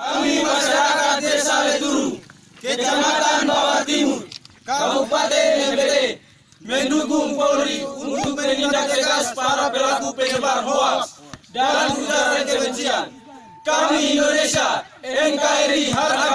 Kami masyarakat Desa Leturu, Kecamatan Bawah Timur, Kabupaten NBD, mendukung Polri untuk menindak tegas para pelaku penyebar hoaks dan ujaran kebencian. Kami Indonesia, NKRI harga